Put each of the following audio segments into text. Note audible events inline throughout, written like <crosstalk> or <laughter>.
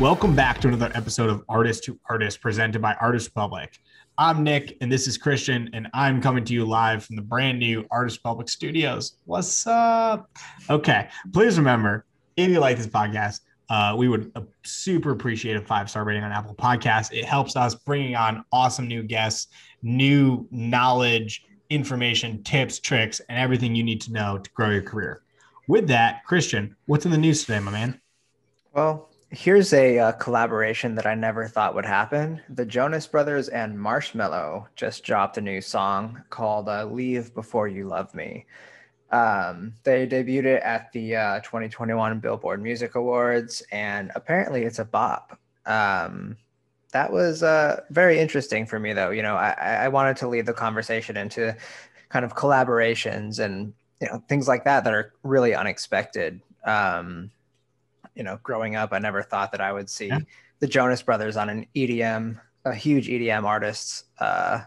Welcome back to another episode of Artist to Artist presented by Artist Republik. I'm Nick and this is Christian, and I'm coming to you live from the brand new Artist Republik studios. What's up? Okay, please remember if you like this podcast, uh, we would uh, super appreciate a five star rating on Apple Podcasts. It helps us bringing on awesome new guests, new knowledge, information, tips, tricks, and everything you need to know to grow your career. With that, Christian, what's in the news today, my man? Well, Here's a uh, collaboration that I never thought would happen. The Jonas Brothers and Marshmello just dropped a new song called uh, Leave Before You Love Me. Um, they debuted it at the uh, 2021 Billboard Music Awards, and apparently it's a bop. Um, that was uh, very interesting for me, though. You know, I, I wanted to lead the conversation into kind of collaborations and you know things like that that are really unexpected. Um, you know, growing up, I never thought that I would see yeah. the Jonas Brothers on an EDM, a huge EDM artist's uh,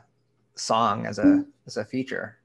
song as a as a feature.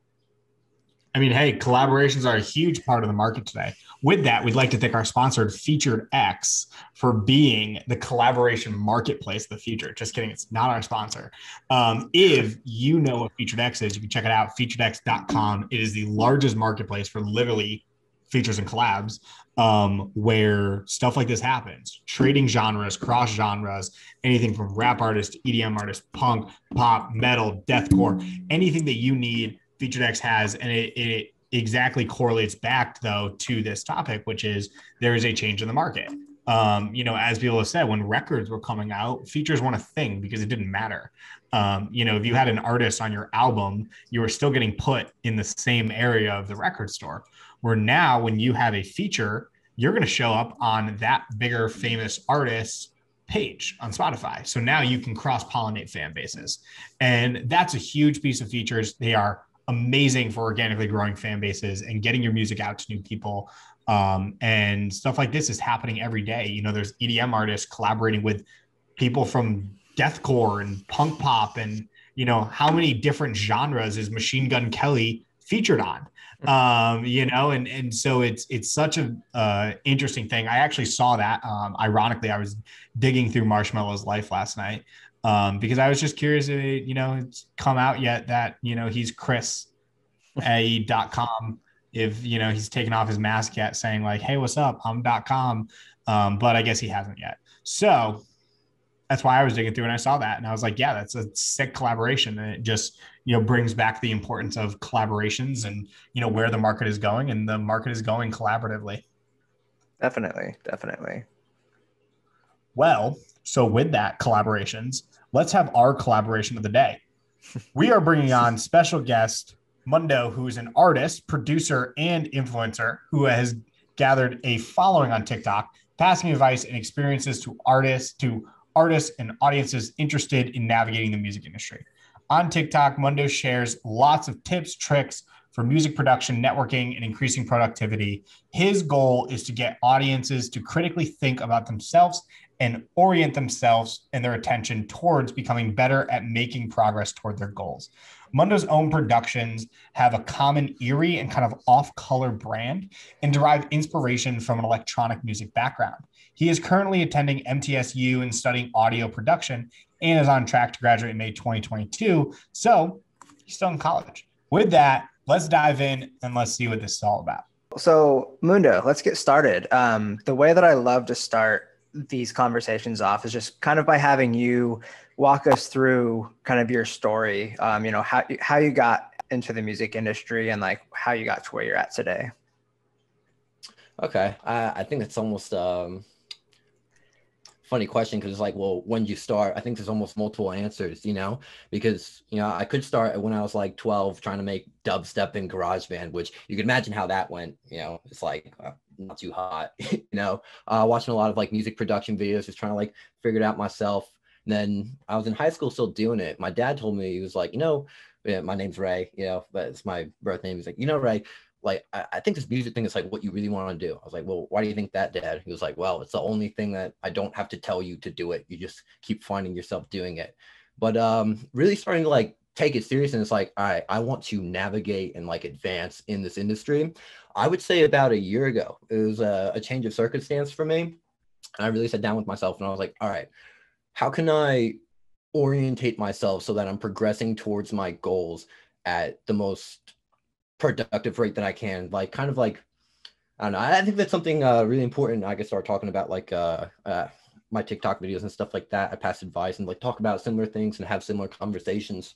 I mean, hey, collaborations are a huge part of the market today. With that, we'd like to thank our sponsor, Featured X, for being the collaboration marketplace of the future. Just kidding, it's not our sponsor. Um, if you know what Featured X is, you can check it out, featuredx.com. It is the largest marketplace for literally features and collabs um, where stuff like this happens. Trading genres cross genres anything from rap artists to edm artists punk pop metal deathcore anything that you need featured x has and it, it exactly correlates back though to this topic which is there is a change in the market. Um, you know as people have said when records were coming out features weren't a thing because it didn't matter. Um, you know if you had an artist on your album you were still getting put in the same area of the record store where now, when you have a feature, you're going to show up on that bigger famous artist page on Spotify. So now you can cross pollinate fan bases. And that's a huge piece of features. They are amazing for organically growing fan bases and getting your music out to new people. Um, and stuff like this is happening every day. You know, there's EDM artists collaborating with people from deathcore and punk pop and you know how many different genres is machine gun kelly featured on um, you know, and and so it's it's such a uh, interesting thing. I actually saw that. Um, ironically, I was digging through Marshmello's life last night um, because I was just curious. If, you know, it's come out yet that you know he's Chris <laughs> a dot com. If you know he's taken off his mask yet, saying like, "Hey, what's up? I'm dot com," um, but I guess he hasn't yet. So that's why I was digging through and I saw that and I was like, yeah, that's a sick collaboration. And it just, you know, brings back the importance of collaborations and, you know, where the market is going and the market is going collaboratively. Definitely. Definitely. Well, so with that collaborations, let's have our collaboration of the day. we are bringing on <laughs> special guest Mundo, who is an artist, producer, and influencer who has gathered a following on TikTok, passing advice and experiences to artists, to artists and audiences interested in navigating the music industry. On TikTok, Mundo shares lots of tips, tricks for music production, networking, and increasing productivity. His goal is to get audiences to critically think about themselves and orient themselves and their attention towards becoming better at making progress toward their goals. Mundo's own productions have a common eerie and kind of off color brand and derive inspiration from an electronic music background. He is currently attending MTSU and studying audio production and is on track to graduate in May 2022. So he's still in college. With that, let's dive in and let's see what this is all about. So, Mundo, let's get started. Um, the way that I love to start these conversations off is just kind of by having you walk us through kind of your story. Um, you know how how you got into the music industry and like how you got to where you're at today. Okay, I, I think it's almost um, funny question because it's like, well, when you start, I think there's almost multiple answers, you know, because you know I could start when I was like 12 trying to make dubstep in GarageBand, which you can imagine how that went. You know, it's like uh, not too hot, <laughs> you know. Uh, watching a lot of like music production videos, just trying to like figure it out myself. And then I was in high school still doing it. My dad told me he was like, you know, yeah, my name's Ray, you know, it's my birth name. He's like, you know, Ray, like I, I, think this music thing is like what you really want to do. I was like, well, why do you think that, Dad? He was like, well, it's the only thing that I don't have to tell you to do it. You just keep finding yourself doing it. But um, really starting to like take it serious and it's like, all right, I want to navigate and like advance in this industry. I would say about a year ago, it was a, a change of circumstance for me. And I really sat down with myself and I was like, all right, how can I orientate myself so that I'm progressing towards my goals at the most productive rate that I can? Like, kind of like, I don't know. I think that's something uh, really important. I could start talking about like uh, uh, my TikTok videos and stuff like that. I pass advice and like talk about similar things and have similar conversations.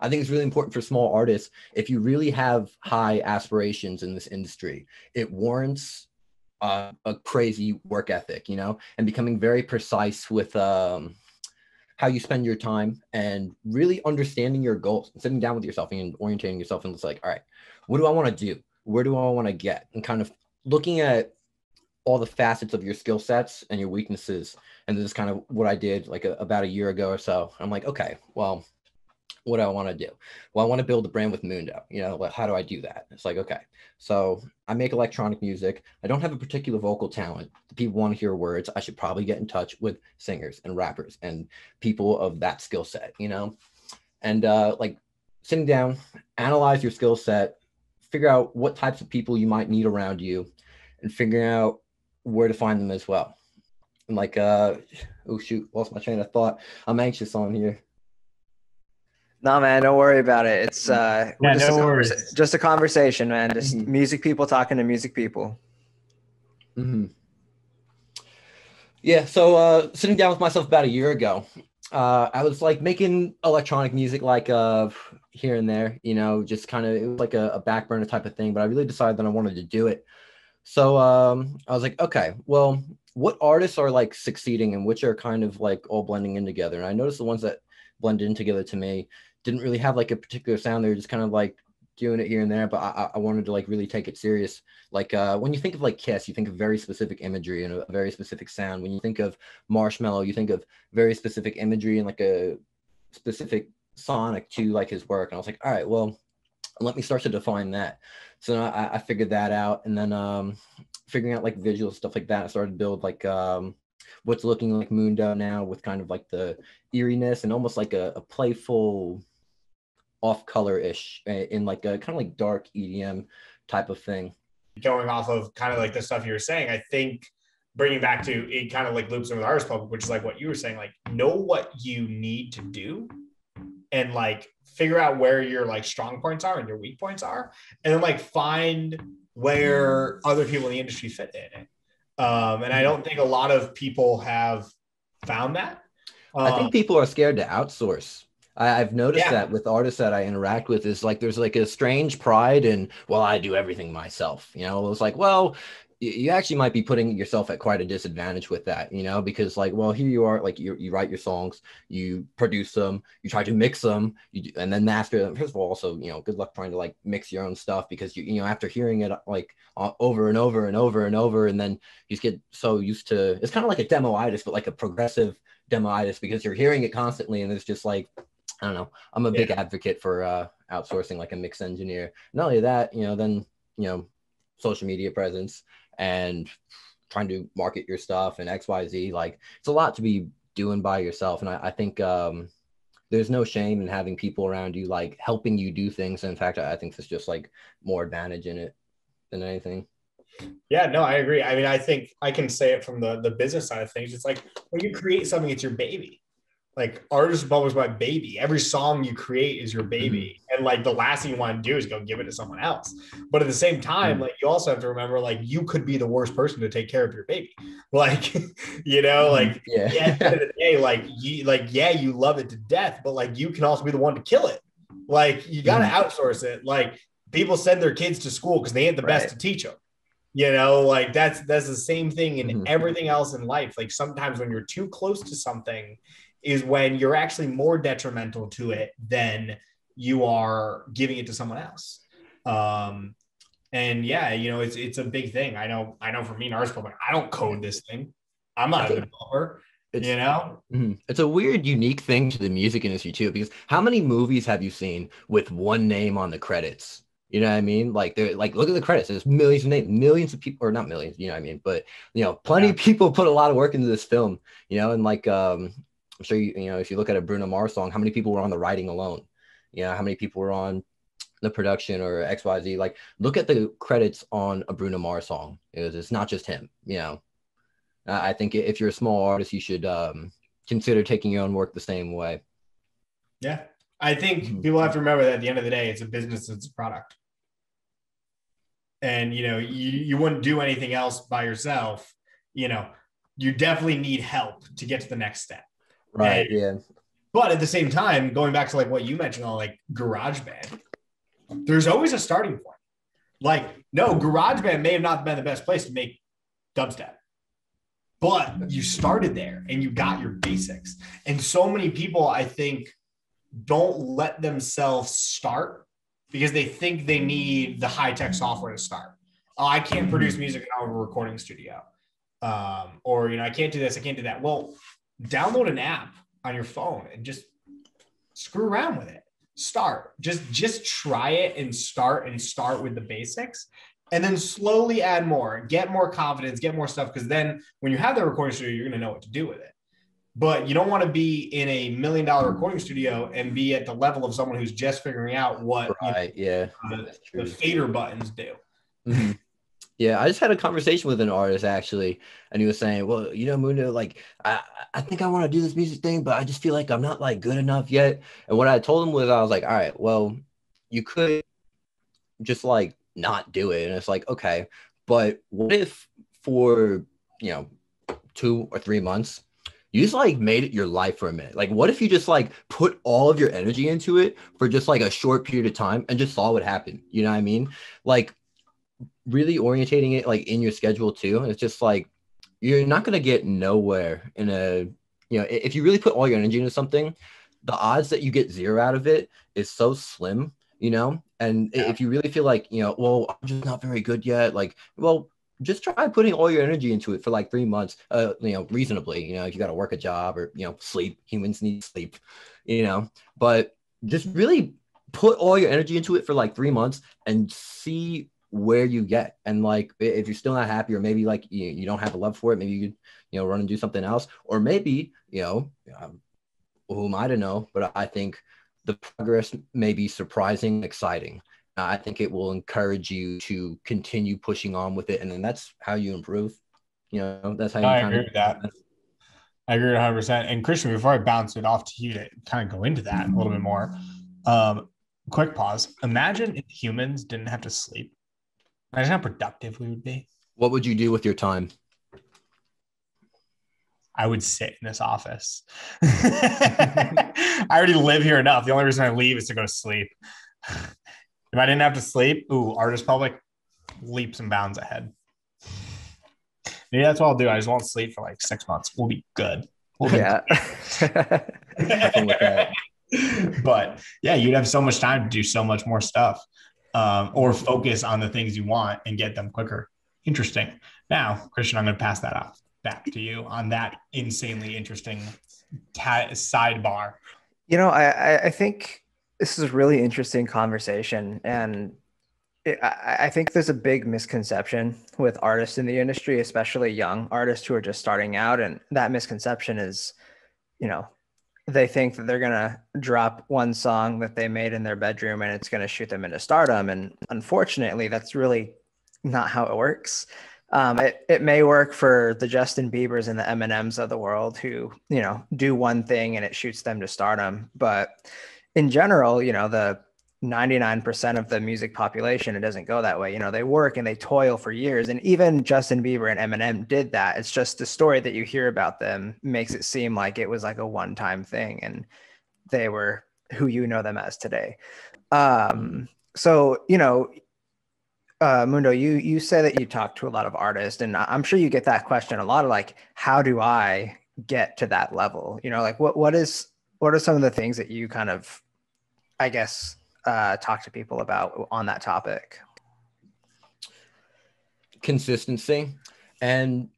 I think it's really important for small artists. If you really have high aspirations in this industry, it warrants uh, a crazy work ethic, you know, and becoming very precise with um, how you spend your time and really understanding your goals and sitting down with yourself and orientating yourself and it's like, all right, what do I want to do? Where do I want to get? And kind of looking at all the facets of your skill sets and your weaknesses. And this is kind of what I did like a, about a year ago or so. I'm like, okay, well, what do I want to do? Well, I want to build a brand with Mundo. You know, how do I do that? It's like, okay, so I make electronic music. I don't have a particular vocal talent. People want to hear words. I should probably get in touch with singers and rappers and people of that skill set, you know? And uh, like sitting down, analyze your skill set, figure out what types of people you might need around you, and figuring out where to find them as well. And like, uh, oh shoot, lost my train of thought. I'm anxious on here. No, man, don't worry about it. It's uh, Yeah, just, no a worries. conversa- just a conversation, man. Just Mhm. music people talking to music people. hmm Yeah, so uh, sitting down with myself about a year ago, uh, I was like making electronic music, like uh, here and there, you know, just kind of it was like a, a back burner type of thing. But I really decided that I wanted to do it. So um, I was like, okay, well, what artists are like succeeding and which are kind of like all blending in together? And I noticed the ones that blended in together to me didn't really have like a particular sound. They were just kind of like doing it here and there, but I, I- wanted to like really take it serious. Like uh, when you think of like Kiss, you think of very specific imagery and a very specific sound. When you think of Marshmello, you think of very specific imagery and like a specific sonic to like his work. And I was like, all right, well, let me start to define that. So I, I figured that out, and then um, figuring out like visual stuff like that. I started to build like um, what's looking like Mundo now with kind of like the eeriness and almost like a, a playful off color ish in like a kind of like dark EDM type of thing. going off of kind of like the stuff you were saying, I think bringing back to it kind of like loops in with Artist Republik, which is like what you were saying, like know what you need to do and like figure out where your like strong points are and your weak points are, and then like find where other people in the industry fit in it. Um, and I don't think a lot of people have found that. I Um, think people are scared to outsource. I, I've noticed Yeah. that with artists that I interact with is like there's like a strange pride in well I do everything myself. You know, it's like well you actually might be putting yourself at quite a disadvantage with that. You know, because like well here you are like you you write your songs, you produce them, you try to mix them, you do, and then after first of all also you know good luck trying to like mix your own stuff because you you know after hearing it like over and over and over and over and then you just get so used to it's kind of like a demoitis but like a progressive demoitis because you're hearing it constantly and it's just like I don't know. I'm a big advocate for uh, outsourcing like a mix engineer. Not only that, you know, then you know, social media presence and trying to market your stuff and X Y Z. Like it's a lot to be doing by yourself, and I, I think um, there's no shame in having people around you like helping you do things. And in fact, I, I think there's just like more advantage in it than anything. Yeah, no, I agree. I mean, I think I can say it from the the business side of things. It's like when you create something, it's your baby. Like Artist Republik's my baby. Every song you create is your baby, mm-hmm. and like the last thing you want to do is go give it to someone else. But at the same time, mm. like you also have to remember, like you could be the worst person to take care of your baby. <laughs> Like, you know, mm-hmm. like yeah, yeah, at the end of the <laughs> day, like you, like yeah, you love it to death, but like you can also be the one to kill it. Like you got to mm. outsource it. Like people send their kids to school because they ain't the best to teach them. You know, like that's that's the same thing in Mhm. everything else in life. Like sometimes when you're too close to something, is when you're actually more detrimental to it than you are giving it to someone else. Um, and yeah, you know, it's it's a big thing. I know, I know for me, in Artist Republik, I don't code this thing. I'm not a developer. It's- you know, Mhm. It's a weird, unique thing to the music industry too, because how many movies have you seen with one name on the credits? You know what I mean? Like they're like, look at the credits. There's millions of names, millions of people, or not millions, you know what I mean? But you know, plenty of people put a lot of work into this film, you know, and like um I'm sure you, you know, if you look at a Bruno Mars song, how many people were on the writing alone? You know, how many people were on the production or XYZ? Like, look at the credits on a Bruno Mars song. It was, it's not just him, you know. I think if you're a small artist, you should um, consider taking your own work the same way. Yeah. I think Mhm. people have to remember that at the end of the day, it's a business, it's a product. And you know, you, you wouldn't do anything else by yourself. You know, you definitely need help to get to the next step. Right. Yeah. But at the same time, going back to like what you mentioned on like GarageBand, there's always a starting point. Like, no, GarageBand may have not been the best place to make dubstep, but you started there and you got your basics. And so many people, I think, don't let themselves start because they think they need the high tech software to start. Oh, I can't produce music out of a recording studio. Um, or, you know, I can't do this, I can't do that. Well, download an app on your phone and just screw around with it start just just try it and start and start with the basics and then slowly add more get more confidence get more stuff because then when you have the recording studio you're going to know what to do with it but you don't want to be in a million dollar recording studio and be at the level of someone who's just figuring out what you know, Yeah. the, the fader buttons do Mhm. Yeah, I just had a conversation with an artist actually, and he was saying, "Well, you know, Mundo, like, I, I think I want to do this music thing, but I just feel like I'm not like good enough yet." And what I told him was, I was like, "All right, well, you could just like not do it," and it's like, okay, but what if for you know two or three months you just like made it your life for a minute. Like what if you just like put all of your energy into it for just like a short period of time and just saw what happened? You know what i mean? Like really orientating it like in your schedule too and it's just like you're not going to get nowhere in a you know if you really put all your energy into something the odds that you get zero out of it is so slim you know? And Yeah. if you really feel like you know well i'm just not very good yet like well just try putting all your energy into it for like three months uh you know reasonably you know if you got to work a job or you know sleep. Humans need sleep you know? But just really put all your energy into it for like three months and see where you get. And like if you're still not happy or maybe like you, you don't have a love for it maybe you could you know run and do something else. Or maybe you know um, who am i to know? But i think the progress may be surprising exciting i think it will encourage you to continue pushing on with it and then that's how you improve you know that's how you I kind agree of with that. I agree 100%. And Christian, before I bounce it off to you to kind of go into that a little bit more, um, quick pause. Imagine if humans didn't have to sleep. Imagine how productive we would be. what would you do with your time I would sit in this office. <laughs> I already live here enough. The only reason I leave is to go to sleep. If I didn't have to sleep, ooh, Artist Republik leaps and bounds ahead. Maybe that's what I'll do. I just won't sleep for like six months. We'll be good. We'll be yeah. That. but yeah, you'd have so much time to do so much more stuff um, or focus on the things you want and get them quicker. Interesting. Now, Christian, I'm going to pass that off back to you on that insanely interesting ta- sidebar. You know, I, I- I think this is a really interesting conversation, and I, think there's a big misconception with artists in the industry, especially young artists who are just starting out, and that misconception is, you know, they think that they're gonna drop one song that they made in their bedroom and it's gonna shoot them into stardom, and unfortunately, that's really not how it works. Um, it, it may work for the Justin Biebers and the Eminems of the world who, you know, do one thing and it shoots them to stardom. But in general, you know, the 99% of the music population, it doesn't go that way. You know, they work and they toil for years. And even Justin Bieber and Eminem did that. It's just the story that you hear about them makes it seem like it was like a one time thing and they were who you know them as today. Um, so, you know, uh, Mundo, you you say that you talk to a lot of artists, and I'm sure you get that question a lot. Of like, how do I get to that level? You know, like what what is what are some of the things that you kind of, I guess, uh, talk to people about on that topic? consistency and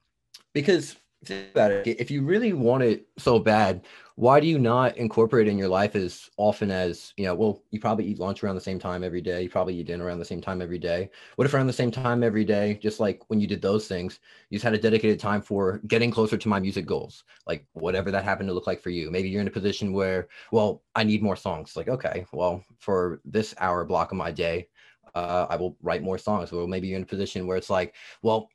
because think about it if you really want it so bad why do you not incorporate it in your life as often as you know well you probably eat lunch around the same time every day you probably eat dinner around the same time every day what if around the same time every day just like when you did those things you just had a dedicated time for getting closer to my music goals like whatever that happened to look like for you maybe you're in a position where well i need more songs like okay well for this hour block of my day uh, I will write more songs. Or maybe you're in a position where it's like, well,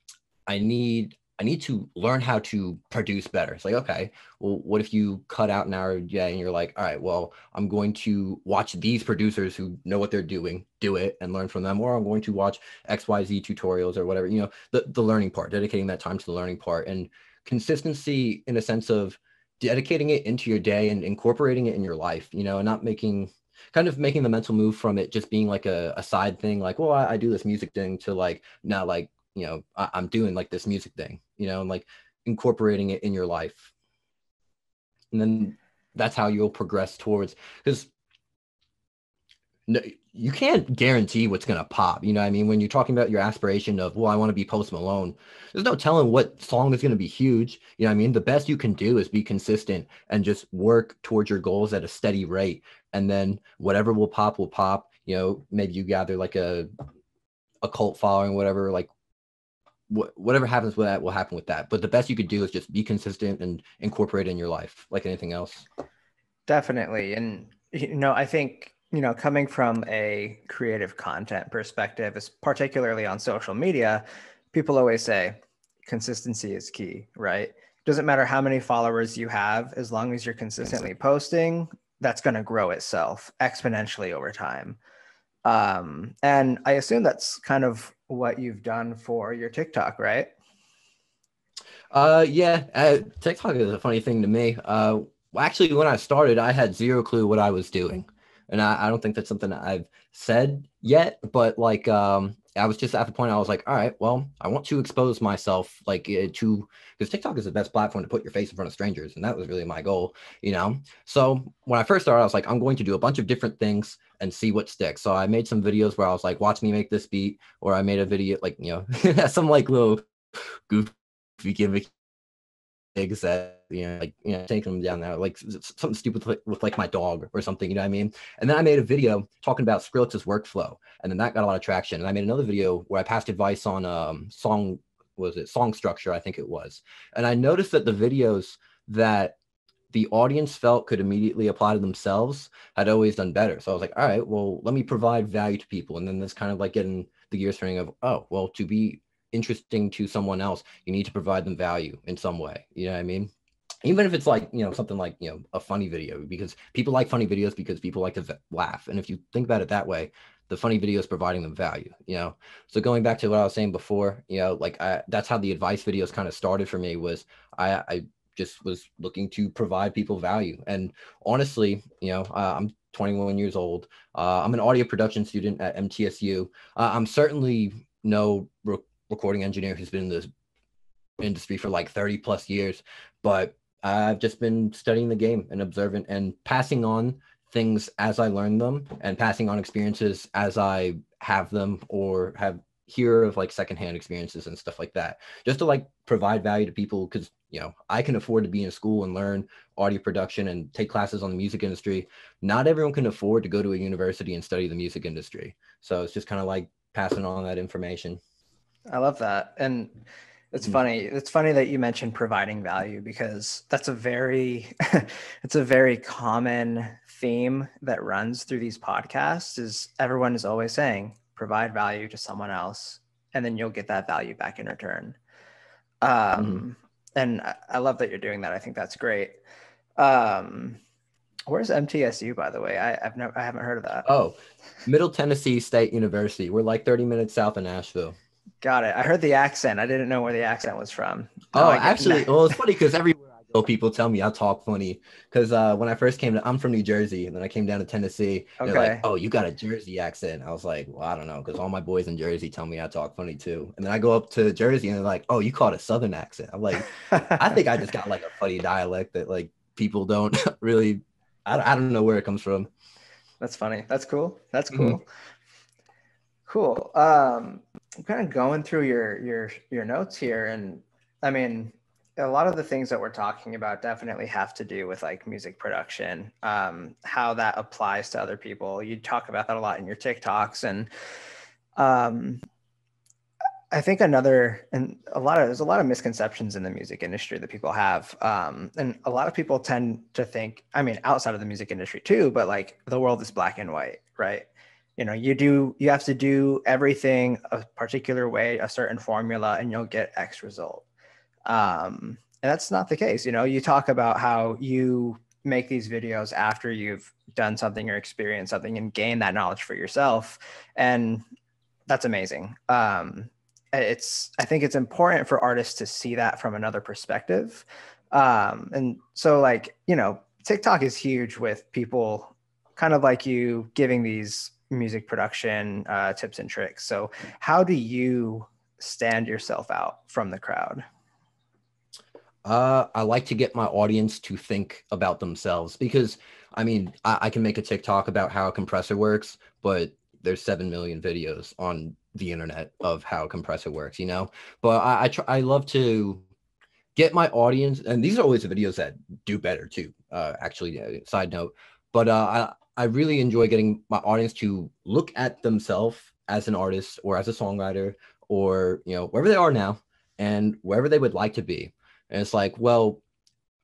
I need I need to learn how to produce better. It's like, okay, well, what if you cut out an hour a day and you're like, all right, well, I'm going to watch these producers who know what they're doing, do it and learn from them, or I'm going to watch XYZ tutorials or whatever, you know, the, the learning part, dedicating that time to the learning part and consistency in a sense of dedicating it into your day and incorporating it in your life, you know, and not making kind of making the mental move from it just being like a, a side thing, like, well, I, I do this music thing to like now like you know I, i'm doing like this music thing you know and like incorporating it in your life and then that's how you'll progress towards because no, you can't guarantee what's going to pop. You know I mean? When you're talking about your aspiration of, well, I want to be Post Malone, there's no telling what song is going to be huge. You know I mean? The best you can do is be consistent and just work towards your goals at a steady rate. And then whatever will pop will pop. You know, maybe you gather like a a cult following, whatever, like whatever happens with that will happen with that. But the best you could do is just be consistent and incorporate it in your life, like anything else. Definitely, and you know, I think you know, coming from a creative content perspective, is particularly on social media, people always say consistency is key, right? Doesn't matter how many followers you have, as long as you're consistently posting, that's going to grow itself exponentially over time. Um, and I assume that's kind of what you've done for your TikTok, right? Uh, yeah, uh, TikTok is a funny thing to me. Uh, actually, when I started, I had zero clue what I was doing, and I, I don't think that's something I've said yet. But like, um, I was just at the point I was like, all right, well, I want to expose myself, like uh, to because TikTok is the best platform to put your face in front of strangers, and that was really my goal, you know. So when I first started, I was like, I'm going to do a bunch of different things and see what sticks. So I made some videos where I was like, watch me make this beat, or I made a video like you know <laughs> some like little goofy gimmick things that you know like you know taking them down there like something stupid with, with, like my dog or something you know what i mean? And then i made a video talking about skrillex's workflow and then that got a lot of traction. And i made another video where i passed advice on um song was it song structure i think it was. And i noticed that the videos that the audience felt could immediately apply to themselves had always done better. So i was like all right well let me provide value to people. And then this kind of like getting the gears turning of oh well to be interesting to someone else, you need to provide them value in some way. You know what I mean? Even if it's like, you know, something like, you know, a funny video, because people like funny videos because people like to laugh. And if you think about it that way, the funny video is providing them value, you know? So going back to what I was saying before, you know, like I, that's how the advice videos kind of started for me was I, I just was looking to provide people value. And honestly, you know, uh, I'm 21 years old. Uh, I'm an audio production student at MTSU. Uh, I'm certainly no recording engineer who's been in this industry for like 30 plus years, but I've just been studying the game and observing and passing on things as I learn them and passing on experiences as I have them or have hear of like secondhand experiences and stuff like that just to like provide value to people because you know i can afford to be in school and learn audio production and take classes on the music industry. Not everyone can afford to go to a university and study the music industry. So it's just kind of like passing on that information. I love that. And it's mm. funny. It's funny that you mentioned providing value because that's a very <laughs> it's a very common theme that runs through these podcasts is everyone is always saying provide value to someone else and then you'll get that value back in return. Um, mm. and I, I love that you're doing that. I think that's great. Um, where's MTSU by the way? I, I've never I haven't heard of that. Oh, Middle Tennessee State University. We're like 30 minutes south of Nashville. Got it. I heard the accent. I didn't know where the accent was from. Oh, actually, well, it's <laughs> funny because everywhere I go, people tell me I talk funny. Because uh, when I first came to, I'm from New Jersey, and then I came down to Tennessee. Okay. They're like, "Oh, you got a Jersey accent." I was like, "Well, I don't know," because all my boys in Jersey tell me I talk funny too. And then I go up to Jersey, and they're like, "Oh, you caught a Southern accent." I'm like, I think I just got like a funny dialect that like people don't <laughs> really. I, I don't know where it comes from. That's funny. That's cool. That's cool. Mm-hmm. Cool. Um, I'm kind of going through your your your notes here, and I mean, a lot of the things that we're talking about definitely have to do with like music production, um, how that applies to other people. You talk about that a lot in your TikToks, and um, I think another and a lot of there's a lot of misconceptions in the music industry that people have, um, and a lot of people tend to think. I mean, outside of the music industry too, but like the world is black and white, right? You know you do you have to do everything a particular way a certain formula and you'll get x result Um, and that's not the case. You know, you talk about how you make these videos after you've done something or experienced something and gain that knowledge for yourself. And that's amazing. Um, it's, I think it's important for artists to see that from another perspective. Um, and so, like, you know, TikTok is huge with people kind of like you giving these music production uh, tips and tricks. So, how do you stand yourself out from the crowd? Uh, I like to get my audience to think about themselves because I mean, I, I, can make a TikTok about how a compressor works, but there's seven million videos on the internet of how a compressor works, you know. But I I, try, I love to get my audience, and these are always the videos that do better too. Uh, actually, uh, side note, but uh, I I really enjoy getting my audience to look at themselves as an artist or as a songwriter or you know wherever they are now and wherever they would like to be and it's like, well,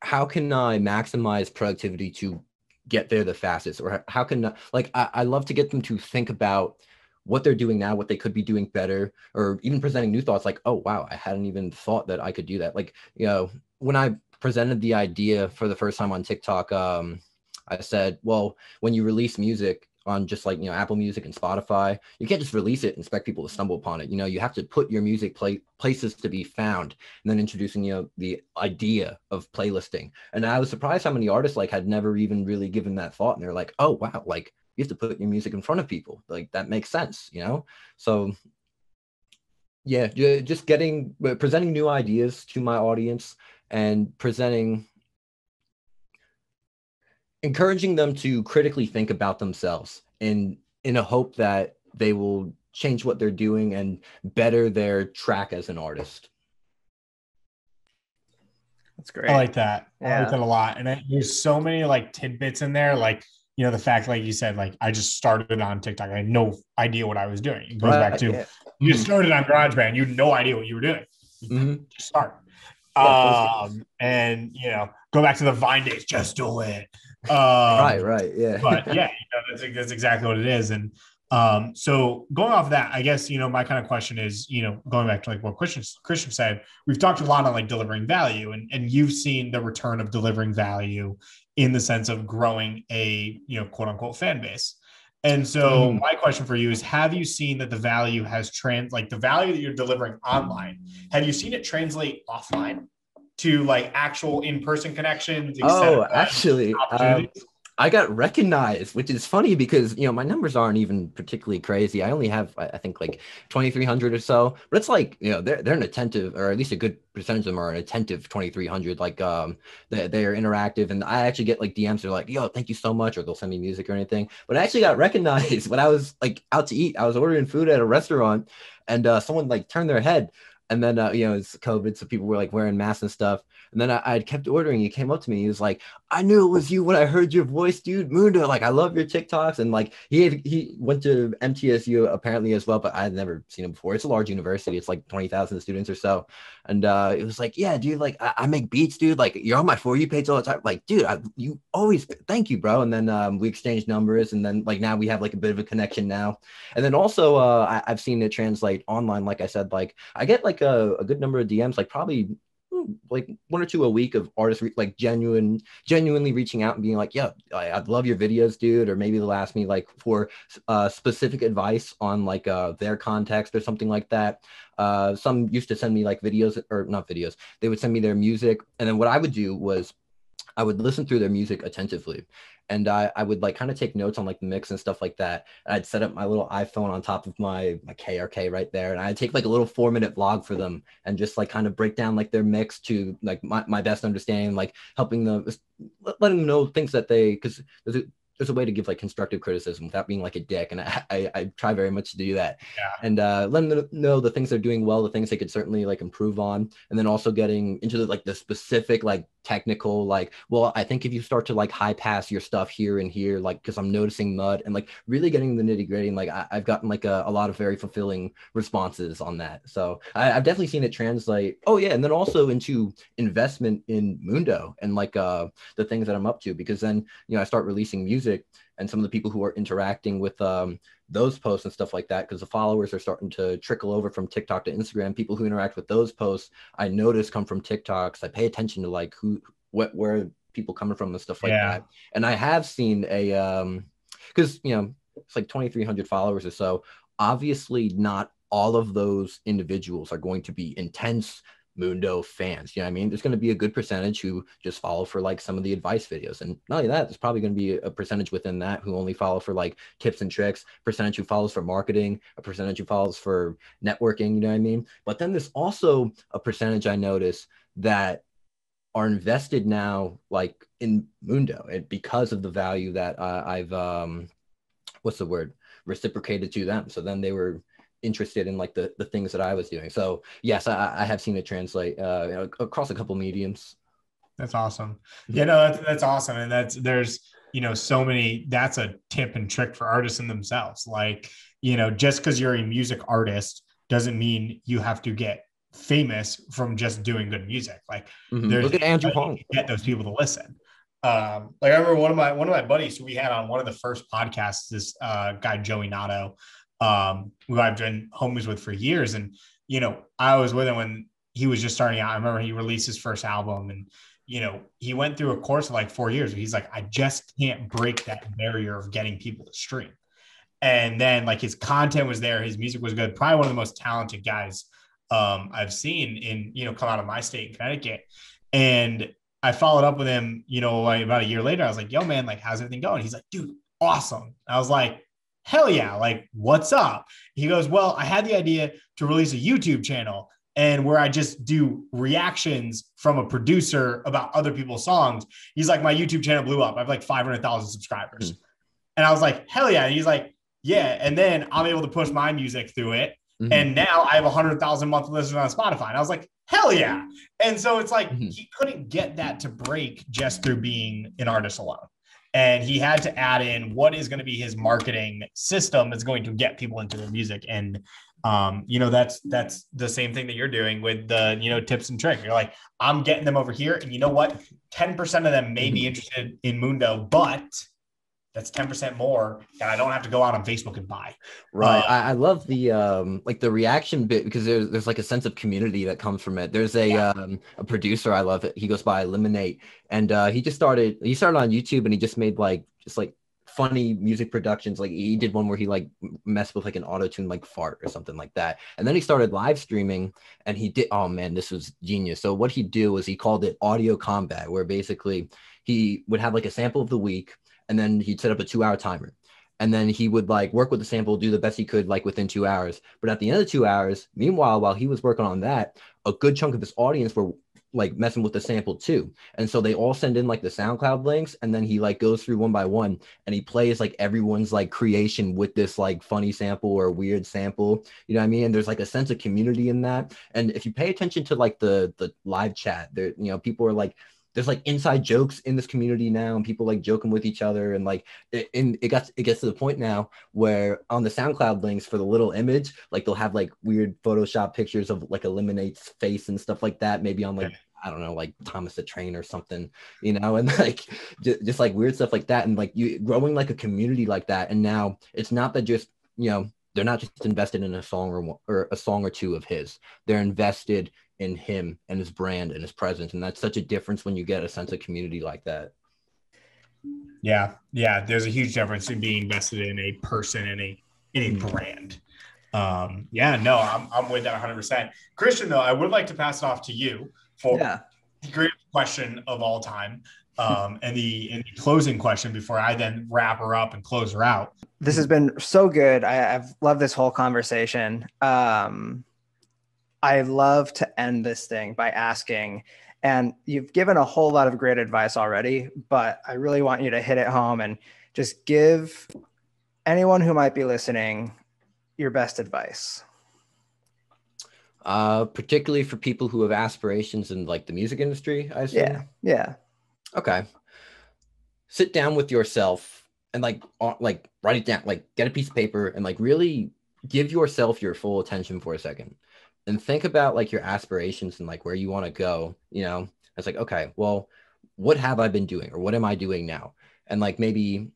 how can I maximize productivity to get there the fastest? Or how can, like, I, I love to get them to think about what they're doing now, what they could be doing better, or even presenting new thoughts like, oh, wow, I hadn't even thought that I could do that. Like, you know, when I presented the idea for the first time on TikTok, um, I said, well, when you release music, on just like you know Apple Music and Spotify. You can't just release it and expect people to stumble upon it. You know, you have to put your music play places to be found, and then introducing you know the idea of playlisting. And I was surprised how many artists like had never even really given that thought, and they're like, oh wow, like you have to put your music in front of people. Like that makes sense, you know. So yeah, just getting uh, presenting new ideas to my audience and presenting encouraging them to critically think about themselves in in a hope that they will change what they're doing and better their track as an artist. That's great. I like that. Yeah. I like that a lot. And there's so many like tidbits in there. Like, you know, the fact, like you said, like I just started on TikTok. I had no idea what I was doing. It goes right. back to yeah. you mm-hmm. started on GarageBand. You had no idea what you were doing. Mm-hmm. Just start. Um, and you know, go back to the Vine days. Just do it. Um, right, right, yeah. but yeah, you know, <laughs> that's, that's exactly what it is. And um, so going off of that, I guess you know my kind of question is, you know, going back to like what Christian Christian said, we've talked a lot on like delivering value, and and you've seen the return of delivering value in the sense of growing a you know quote unquote fan base. And so mm. my question for you is have you seen that the value has trans like the value that you're delivering online, have you seen it translate offline? To like actual in-person connections. Oh, actually, um, I got recognized, which is funny because you know my numbers aren't even particularly crazy. I only have I think like 2,300 or so, but it's like you know they're they're an attentive, or at least a good percentage of them are an attentive 2,300. Like um they they are interactive, and I actually get like DMs. They're like, "Yo, thank you so much," or they'll send me music or anything. <laughs> But I actually got recognized <laughs> when I was like out to eat. I was ordering food at a restaurant, and uh, someone like turned their head and then, uh, you know, it's COVID, so people were like wearing masks and stuff. And then I, I kept ordering. He came up to me. He was like, "I knew it was you when I heard your voice, dude. Mundo, like I love your TikToks." And like he had, he went to MTSU apparently as well, but I had never seen him before. It's a large university. It's like twenty thousand students or so. And uh, it was like, "Yeah, dude. Like I, I, make beats, dude. Like you're on my for you page all the time. Like, dude, I, you always thank you, bro." And then um, we exchanged numbers, and then like now we have like a bit of a connection now. And then also uh, I, I've seen it translate online. Like I said, like I get like a, a good number of DMs, like probably like one or two a week of artists re- like genuine genuinely reaching out and being like yeah I, I love your videos dude or maybe they'll ask me like for uh, specific advice on like uh, their context or something like that. Uh, some used to send me like videos or not videos. They would send me their music. And then what i would do was I would listen through their music attentively and I, I would like kind of take notes on like the mix and stuff like that. And I'd set up my little iPhone on top of my my KRK right there, and I'd take like a little four minute vlog for them and just like kind of break down like their mix to like my, my best understanding, like helping them, letting them know things that they because there's a there's a way to give like constructive criticism without being like a dick and i <laughs> i, I try very much to do that. Yeah. and uh let them know the things they're doing well the things they could certainly like improve on and then also getting into the like the specific like technical like well i think if you start to like high pass your stuff here and here like because i'm noticing mud and like really getting the nitty gritty and like I, have gotten like a, a, lot of very fulfilling responses on that. So I, i've definitely seen it translate. Oh yeah and then also into investment in mundo and like uh the things that i'm up to because then you know i start releasing music and some of the people who are interacting with um those posts and stuff like that because the followers are starting to trickle over from TikTok to Instagram. People who interact with those posts, I notice come from TikToks. I pay attention to like who, what, where people coming from and stuff like yeah. that. And I have seen a, um, because you know it's like 2,300 followers or so. Obviously, not all of those individuals are going to be intense Mundo fans. You know what I mean? There's going to be a good percentage who just follow for like some of the advice videos. And not only that, there's probably going to be a percentage within that who only follow for like tips and tricks, percentage who follows for marketing, a percentage who follows for networking. You know what I mean? But then there's also a percentage I notice that are invested now like in Mundo and because of the value that uh, I've um what's the word reciprocated to them. So then they were interested in like the, the things that I was doing. So yes, I, I have seen it translate uh, across a couple mediums. That's awesome. Mm-hmm. Yeah, no, that's, that's awesome. And that's, there's, you know, so many, that's a tip and trick for artists in themselves. Like, you know, just because you're a music artist doesn't mean you have to get famous from just doing good music. Like mm-hmm. there's look at Andrew Huang. Get those people to listen. Um, like I remember one of my one of my buddies who we had on one of the first podcasts, this uh, guy Joey Nato, um, who I've been homies with for years. And, you know, I was with him when he was just starting out. I remember he released his first album and, you know, he went through a course of like four years he's like, I just can't break that barrier of getting people to stream. And then like his content was there, his music was good, probably one of the most talented guys um, I've seen in, you know, come out of my state in Connecticut. And I followed up with him, you know, like about a year later. I was like, yo, man, like, how's everything going? He's like, dude, awesome. I was like, hell yeah, like, what's up? He goes, well, I had the idea to release a YouTube channel and where I just do reactions from a producer about other people's songs. He's like, my YouTube channel blew up. I have like 500,000 subscribers. Mm-hmm. And I was like, hell yeah. And he's like, yeah. And then I'm able to push my music through it. Mm-hmm. And now I have 100,000 monthly listeners on Spotify. And I was like, hell yeah. And so it's like, mm-hmm. he couldn't get that to break just through being an artist alone and he had to add in what is going to be his marketing system that's going to get people into their music. And um, you know that's that's the same thing that you're doing with the you know tips and tricks. You're like i'm getting them over here. And you know what? 10% of them may be mm-hmm. interested in mundo but that's 10% more and i don't have to go out on facebook and buy. Right. Uh, I, I, love the um like the reaction bit because there's, there's like a sense of community that comes from it. There's a yeah. um a producer i love it. He goes by eliminate. And uh he just started he started on youtube and he just made like just like funny music productions. Like he did one where he like messed with like an auto tune like fart or something like that. And then he started live streaming and he did oh man this was genius. So what he'd do was he called it audio combat where basically he would have like a sample of the week and then he'd set up a two hour timer. And then he would like work with the sample do the best he could like within two hours. But at the end of two hours meanwhile while he was working on that a good chunk of his audience were like messing with the sample too. And so they all send in like the soundcloud links and then he like goes through one by one and he plays like everyone's like creation with this like funny sample or weird sample. You know what i mean? And there's like a sense of community in that. And if you pay attention to like the the live chat there you know people are like there's like inside jokes in this community now and people like joking with each other and like it, and it got it gets to the point now where on the soundcloud links for the little image like they'll have like weird photoshop pictures of like eliminates face and stuff like that maybe on like I don't know, like Thomas the Train or something, you know, and <laughs> like just, just like weird stuff like that. And like you growing like a community like that. And now it's not that just, you know, they're not just invested in a song or, or a song or two of his. They're invested in him and his brand and his presence. And that's such a difference when you get a sense of community like that. Yeah. Yeah. There's a huge difference in being invested in a person and a in a mm-hmm. brand. Um, yeah, no, I'm, I'm with that 100%. Christian, though, I would like to pass it off to you for yeah. the greatest question of all time. Um, and the and the closing question before I then wrap her up and close her out. This has been so good. I, have loved this whole conversation. Um, I love to end this thing by asking, and you've given a whole lot of great advice already, but I really want you to hit it home and just give anyone who might be listening your best advice. Uh, particularly for people who have aspirations in like the music industry, I assume. Yeah. Yeah. Okay. Sit down with yourself and like like write it down, like get a piece of paper and like really give yourself your full attention for a second and think about like your aspirations and like where you want to go you know? It's like okay well what have i been doing or what am i doing now? And like maybe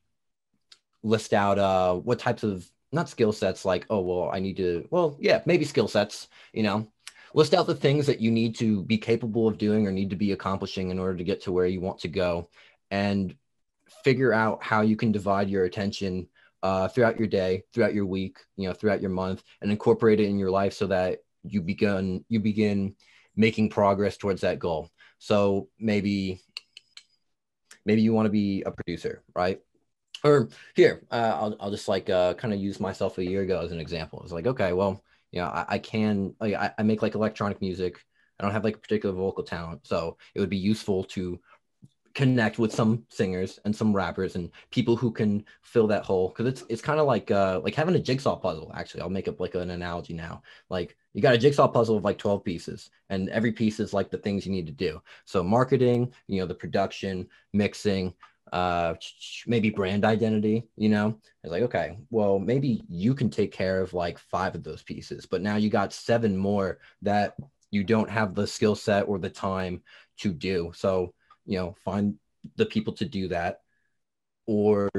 list out uh what types of not skill sets like oh well i need to well yeah maybe skill sets you know? List out the things that you need to be capable of doing or need to be accomplishing in order to get to where you want to go and figure out how you can divide your attention uh, throughout your day throughout your week you know throughout your month and incorporate it in your life so that you begin you begin making progress towards that goal. So maybe maybe you want to be a producer right? Or here uh, I'll, I'll just like uh, kind of use myself a year ago as an example. It's like okay well you know i, I can like, I, I make like electronic music. I don't have like a particular vocal talent so it would be useful to connect with some singers and some rappers and people who can fill that hole. Because it's it's kind of like uh like having a jigsaw puzzle actually. I'll make up like an analogy now. Like you got a jigsaw puzzle of like 12 pieces and every piece is like the things you need to do. So marketing you know the production mixing uh maybe brand identity you know? It's like okay well maybe you can take care of like five of those pieces but now you got seven more that you don't have the skill set or the time to do. So you know find the people to do that or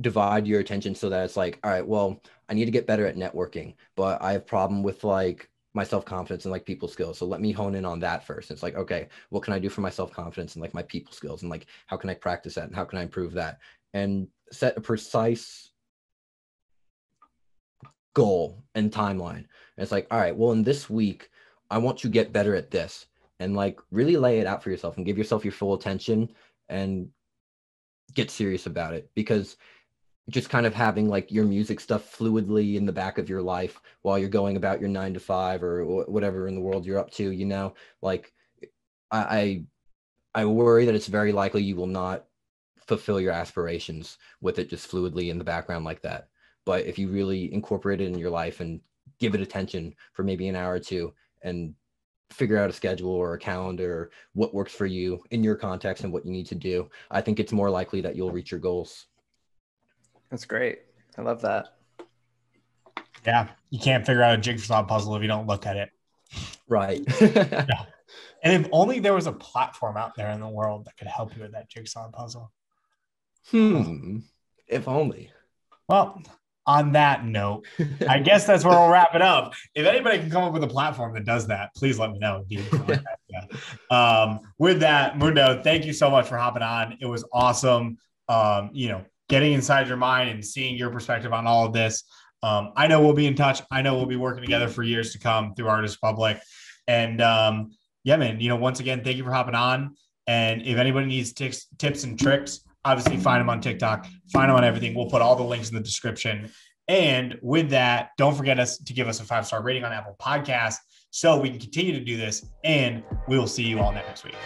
divide your attention so that it's like all right well i need to get better at networking but i have problem with like my self-confidence and like people skills. So let me hone in on that first. It's like okay what can i do for my self-confidence and like my people skills and like how can i practice that and how can i improve that? And set a precise goal and timeline. And it's like all right well in this week i want to get better at this and like really lay it out for yourself and give yourself your full attention and get serious about it. Because just kind of having like your music stuff fluidly in the back of your life while you're going about your nine to five or whatever in the world you're up to you know like i i worry that it's very likely you will not fulfill your aspirations with it just fluidly in the background like that. But if you really incorporate it in your life and give it attention for maybe an hour or two and figure out a schedule or a calendar what works for you in your context and what you need to do i think it's more likely that you'll reach your goals. That's great. I love that. Yeah you can't figure out a jigsaw puzzle if you don't look at it. Right. <laughs> Yeah. <laughs> and if only there was a platform out there in the world that could help you with that jigsaw puzzle. Hmm. If only. Well on that note, I <laughs> guess that's where we'll wrap it up. If anybody can come up with a platform that does that, please let me know. <laughs> um, with that, Mundo, thank you so much for hopping on. It was awesome. Um, you know, getting inside your mind and seeing your perspective on all of this. Um, I know we'll be in touch. I know we'll be working together for years to come through Artist Republik. And um, yeah, man, you know, once again, thank you for hopping on. And if anybody needs tips, tips and tricks, obviously find them on TikTok, find them on everything. We'll put all the links in the description. And with that, don't forget us to give us a five star rating on Apple Podcasts so we can continue to do this. And we will see you all next week.